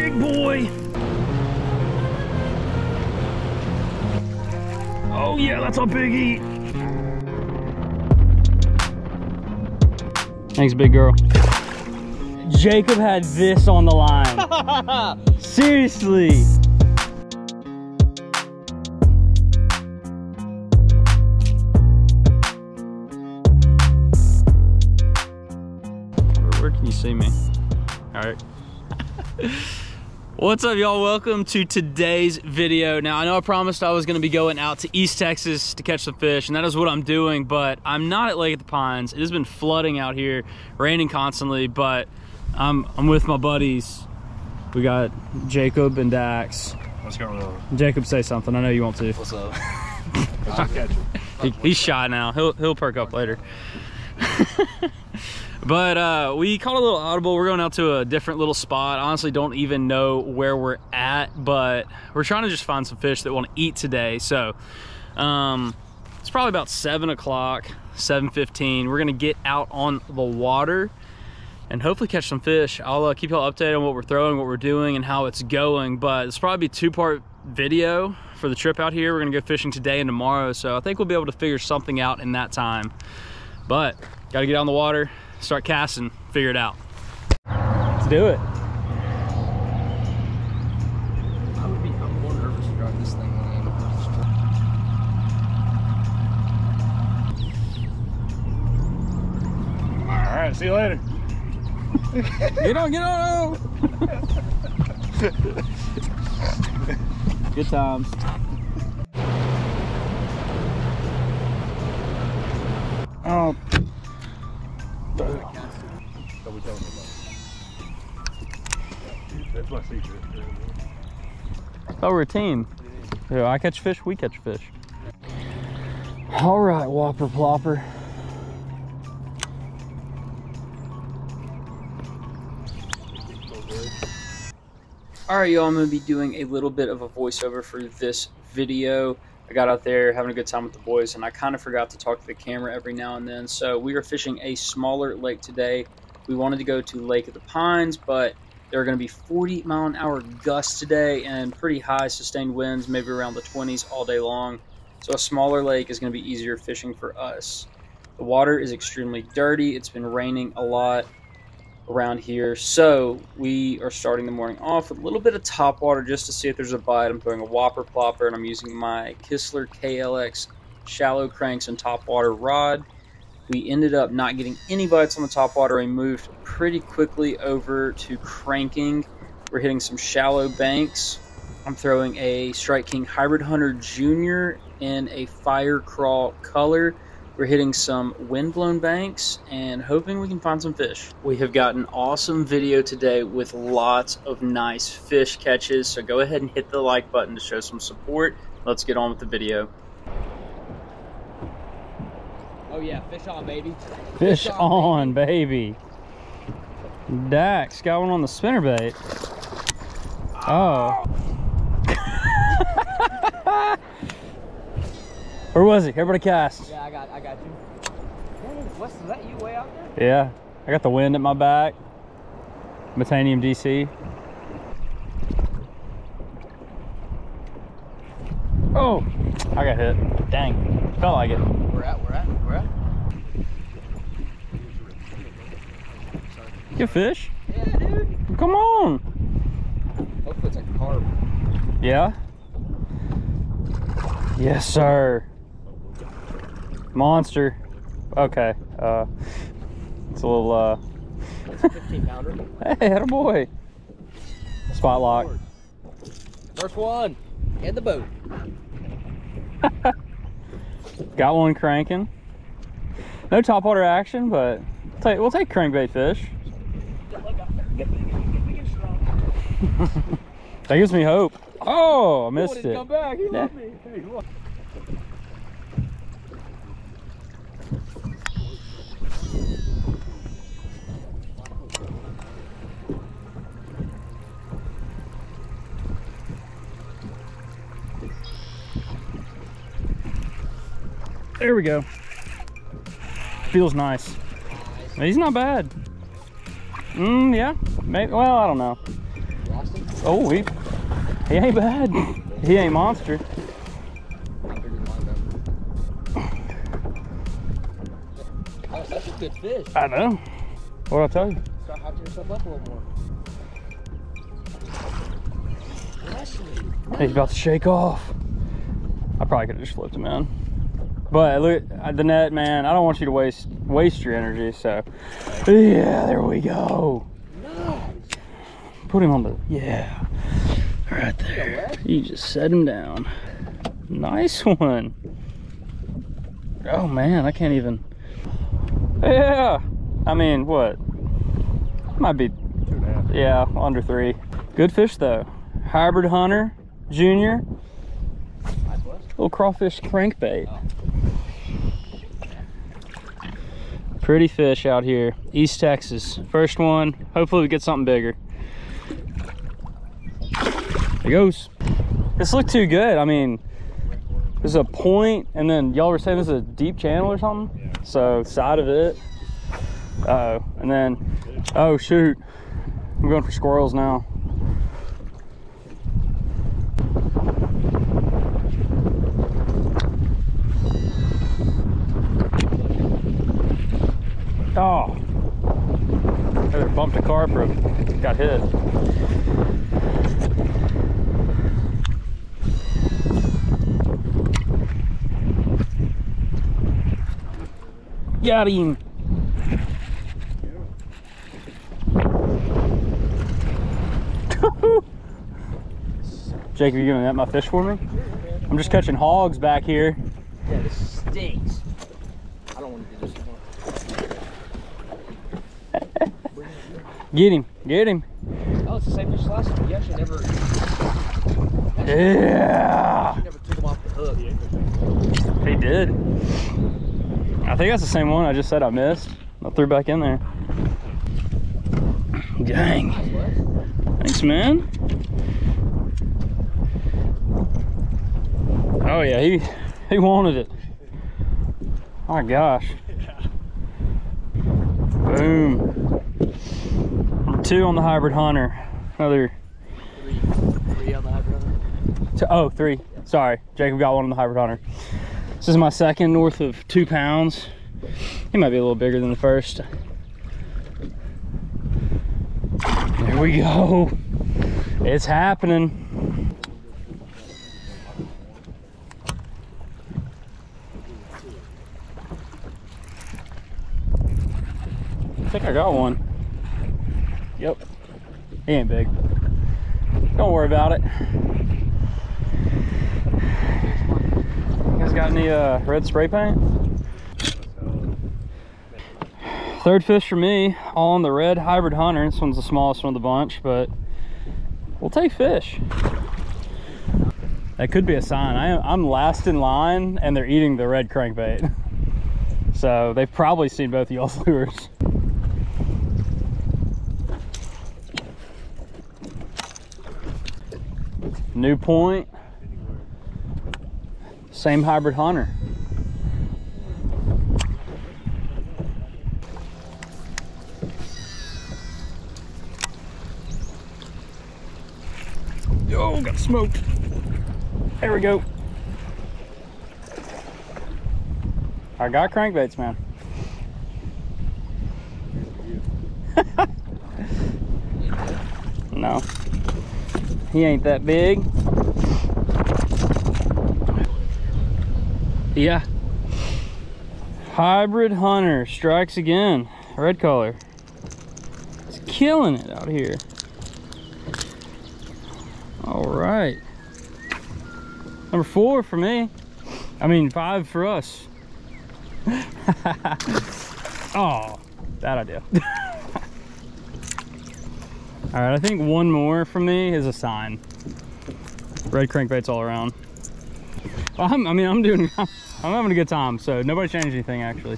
big boy. Oh yeah, that's a biggie. Thanks, big girl. Jacob had this on the line. Seriously. Where, where can you see me? All right. What's up, y'all? Welcome to today's video. Now, I know I promised I was gonna be going out to East Texas to catch some fish, and that is what I'm doing, but I'm not at Lake O' the Pines. It has been flooding out here, raining constantly, but I'm, I'm with my buddies. We got Jacob and Dax. What's going on? Jacob, say something. I know you want to. What's up? He, he's shy now. He'll he'll perk up later. but uh, we caught a little audible. We're going out to a different little spot. Honestly, don't even know where we're at, but we're trying to just find some fish that want to eat today. So um, it's probably about seven o'clock, seven fifteen. We're gonna get out on the water and hopefully catch some fish. I'll uh, keep y'all updated on what we're throwing, what we're doing, and how it's going. But it's probably two-part video for the trip out here. We're gonna go fishing today and tomorrow, so I think we'll be able to figure something out in that time. But gotta get on the water, start casting, figure it out. Let's do it. I would be I'm more nervous to drive this thing than I am to push this. All right, see you later. Get on, get on! Good times. Oh, Don't be telling me That's my secret. oh, we're a team. Yeah, I catch fish, we catch fish. All right, Whopper Plopper. All right, y'all, I'm gonna be doing a little bit of a voiceover for this video. I got out there having a good time with the boys, and I kind of forgot to talk to the camera every now and then. So we are fishing a smaller lake today. We wanted to go to Lake O' the Pines, but there are going to be 40 mile an hour gusts today and pretty high sustained winds, maybe around the 20s all day long. So a smaller lake is going to be easier fishing for us. The water is extremely dirty. It's been raining a lot around here. So we are starting the morning off with a little bit of top water just to see if there's a bite. I'm throwing a whopper plopper and I'm using my Kistler KLX shallow cranks and top water rod. We ended up not getting any bites on the top water. We moved pretty quickly over to cranking. We're hitting some shallow banks. I'm throwing a Strike King Hybrid Hunter Junior in a fire crawl color. We're hitting some windblown banks and hoping we can find some fish. We have got an awesome video today with lots of nice fish catches. So go ahead and hit the like button to show some support. Let's get on with the video. Oh yeah, fish on, baby. Fish Fish on, on, baby. Dax got one on the spinner bait. Oh. Where was he? Everybody cast. Yeah, I got, I got you. Is that you way out there? Yeah. I got the wind at my back. Metanium DC. Oh, I got hit. Dang. Felt like it. We're at, we're at, we're at. Good fish. Yeah, dude. Come on. Hopefully it's a carp. Yeah? Yes, sir. Monster. Okay. Uh, it's a little, uh, It's a 15 pounder. hey, had a boy. Spot lock. First one in the boat. Got one cranking. No topwater action, but we'll take, we'll take crankbait fish. that gives me hope. Oh, I missed it. Come back. He Yeah. loved me. Hey, There we go. Feels nice. He's not bad. Mm, yeah. Maybe, well, I don't know. Oh, he, he ain't bad. He ain't monster. That's a good fish. I know. What'd I tell you? Start yourself up a little more. He's about to shake off. I probably could have just flipped him in. But look, uh, the net, man, I don't want you to waste waste your energy. So, yeah, there we go. Nice. Put him on the, yeah, right there. You just set him down. Nice one. Oh man, I can't even. Yeah, I mean, what? Might be, yeah, under three. Good fish though. Hybrid Hunter Junior, little crawfish crankbait. Pretty fish out here, East Texas. First one. Hopefully we get something bigger. There goes. This looked too good. I mean, there's a point, and then y'all were saying this is a deep channel or something. So side of it. Uh oh, and then oh shoot, I'm going for squirrels now. Oh. Either got hit. Got him. Jacob, you gonna net my fish for me? I'm just catching hogs back here. Yeah, this stinks. I don't want to do this Get him, get him. Oh, it's the same fish as last time. You actually never, Yeah. you never took him off the hook. He did. I think that's the same one I just said I missed. I threw back in there. Dang. Thanks, man. Oh yeah, he he wanted it. My gosh. Boom. Two on the hybrid hunter. Another Three, three on the hybrid hunter. Two, oh, three. Sorry, Jacob got one on the hybrid hunter. This is my second, north of two pounds. He might be a little bigger than the first. There we go. It's happening. I think I got one. Yep. He ain't big. Don't worry about it. You guys got any uh, red spray paint? Third fish for me, all on the red hybrid hunter. This one's the smallest one of the bunch, but we'll take fish. That could be a sign. I am, I'm last in line and they're eating the red crankbait. So they've probably seen both y'all's lures. New point. Same hybrid hunter. Yo, got smoked. There we go. I got crankbaits, man. no. He ain't that big. Yeah. Hybrid Hunter strikes again. Red color. It's killing it out here. All right. Number four for me. I mean, five for us. oh, bad idea. All right, I think one more from me is a sign. Red crankbaits all around. Well, I'm, I mean, I'm doing, I'm, having a good time, so nobody changed anything actually.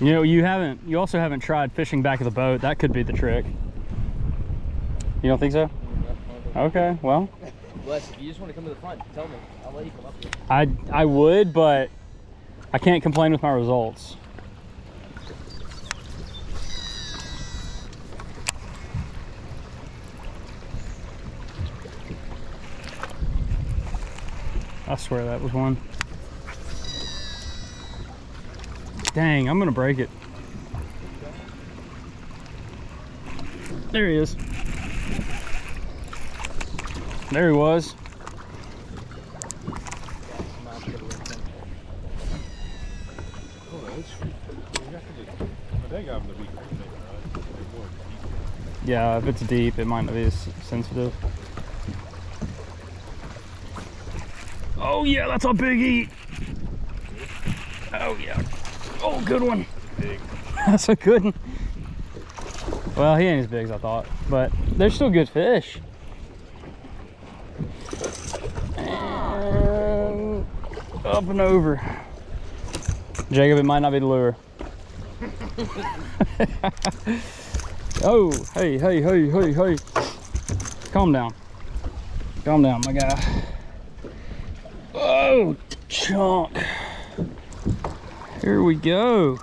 You know, you haven't, you also haven't tried fishing back of the boat. That could be the trick. You don't think so? Okay, well, Wes, if you just want to come to the front, tell me. I'll let you come up here. I, I would, but I can't complain with my results. I swear that was one. Dang, I'm gonna break it. There he is. There he was. Yeah, if it's deep, it might not be as sensitive. Oh yeah, that's a biggie. Oh yeah. Oh, good one. That's a good one. Well, he ain't as big as I thought, but they're still good fish. And up and over. Jacob, it might not be the lure. oh, hey, hey, hey, hey, hey. Calm down. Calm down, my guy. Chunk. Here we go.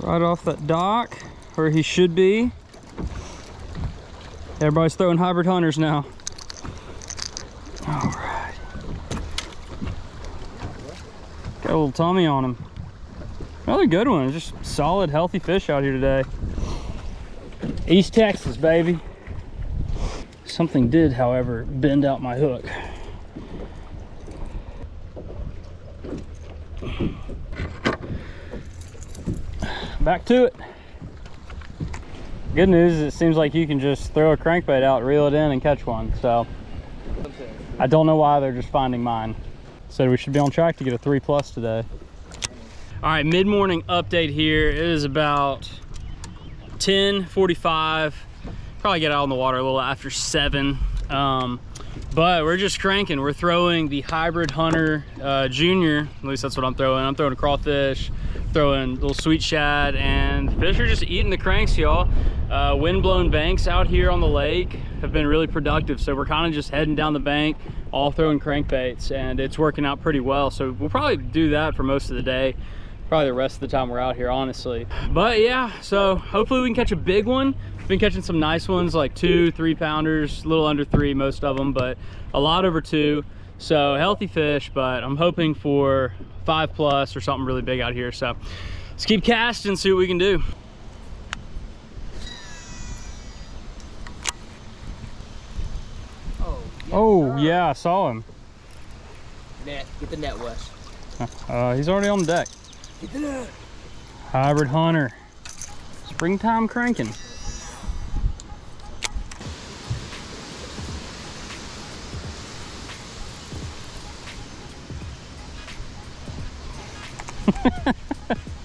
Right off that dock where he should be. Everybody's throwing hybrid hunters now. All right. Got a little tummy on him. Another good one. Just solid, healthy fish out here today. East Texas, baby. Something did, however, bend out my hook. Back to it. Good news it seems like you can just throw a crankbait out, reel it in, and catch one. So I don't know why they're just finding mine. So we should be on track to get a three plus today. All right, mid-morning update here. It is about 10:45. Probably get out on the water a little after seven. Um, but we're just cranking. We're throwing the Hybrid Hunter uh, Junior. At least that's what I'm throwing. I'm throwing a crawfish, throwing little sweet shad, and fish are just eating the cranks, y'all. Uh, wind-blown banks out here on the lake have been really productive. So we're kind of just heading down the bank, all throwing crankbaits, and it's working out pretty well. So we'll probably do that for most of the day probably the rest of the time we're out here honestly but yeah so hopefully we can catch a big one been catching some nice ones like two three pounders a little under three most of them but a lot over two so healthy fish but i'm hoping for five plus or something really big out here so let's keep casting see what we can do Oh, yes, oh yeah i saw him Net. Get the net, Wes. uh, he's already on the deck Get the net. hybrid hunter springtime cranking Oh! Oh!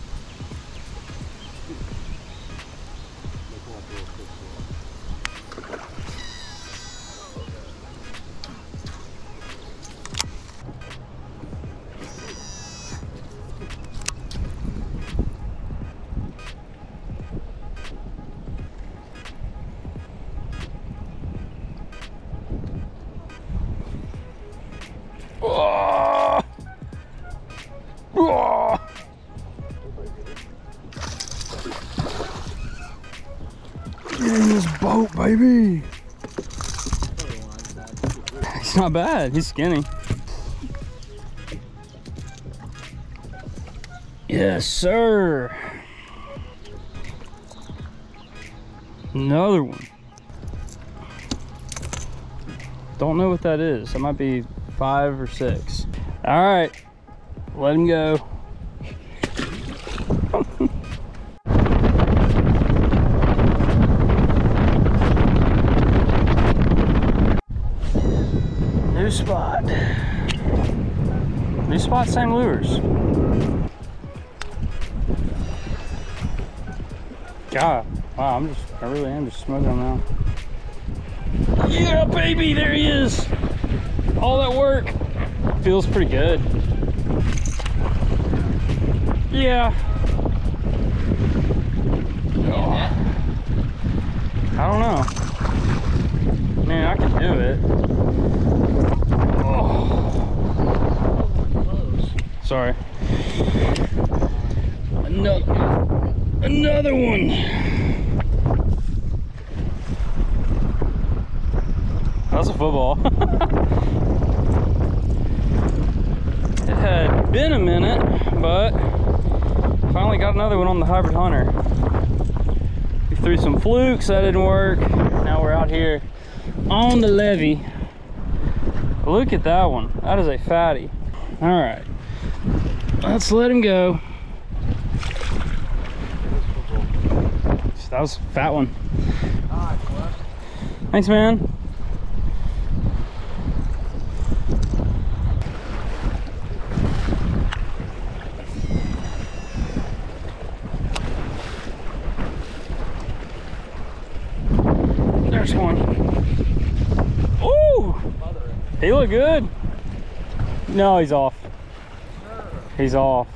Get in this boat, baby. He's not bad. He's skinny. Yes, sir. Another one. Don't know what that is. That might be five or six. All right, let him go. New spot. New spot, same lures. God, wow, I'm just, I really am just smoking now. Yeah, baby, there he is. All that work feels pretty good. Yeah. Oh, I don't know. Man, I can do it. Oh, sorry. Another, another one. That's a football. It had been a minute, but finally got another one on the hybrid hunter. We threw some flukes, that didn't work. Now we're out here on the levee. Look at that one. That is a fatty. All right, let's let him go. That was a fat one. Thanks, man. There's one. Ooh! He look good. No, he's off. He's off.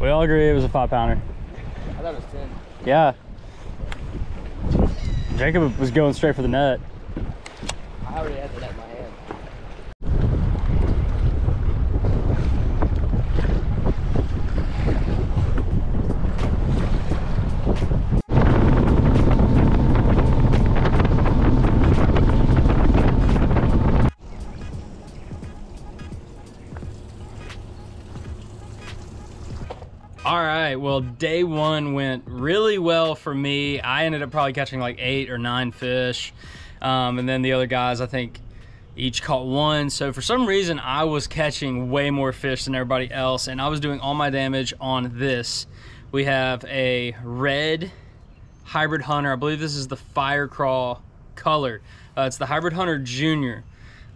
We all agree it was a five pounder. I thought it was 10. Yeah. Jacob was going straight for the net. I already had the net well, day one went really well for me. I ended up probably catching like eight or nine fish. Um, and then the other guys, I think, each caught one. So for some reason, I was catching way more fish than everybody else, and I was doing all my damage on this. We have a red hybrid hunter. I believe this is the fire crawl color. Uh, it's the hybrid hunter junior.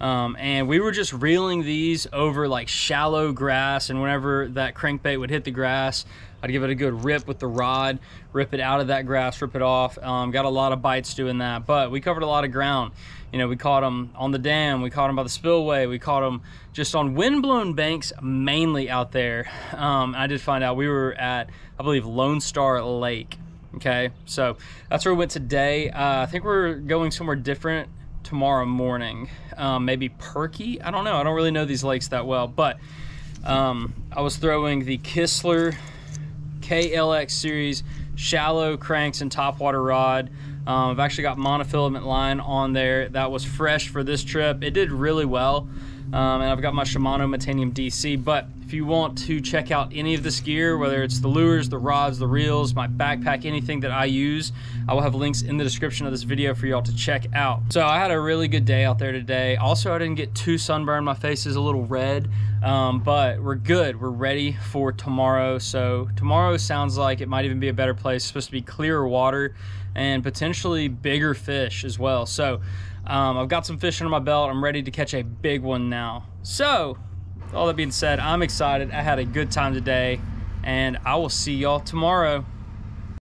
Um, and we were just reeling these over like shallow grass and whenever that crankbait would hit the grass i'd give it a good rip with the rod rip it out of that grass rip it off um, got a lot of bites doing that but we covered a lot of ground you know we caught them on the dam we caught them by the spillway we caught them just on windblown banks mainly out there um, i did find out we were at i believe lone star lake okay so that's where we went today uh, i think we're going somewhere different tomorrow morning. Um, maybe Perky. I don't know. I don't really know these lakes that well, but um, I was throwing the Kistler KLX series shallow cranks and topwater rod. Um, I've actually got monofilament line on there that was fresh for this trip. It did really well. Um, and I've got my Shimano Metanium DC. But if you want to check out any of this gear, whether it's the lures, the rods, the reels, my backpack, anything that I use, I will have links in the description of this video for y'all to check out. So I had a really good day out there today. Also, I didn't get too sunburned. My face is a little red, um, but we're good. We're ready for tomorrow. So tomorrow sounds like it might even be a better place. It's supposed to be clearer water and potentially bigger fish as well. So um, I've got some fish under my belt. I'm ready to catch a big one now. So, all that being said, I'm excited. I had a good time today, and I will see y'all tomorrow.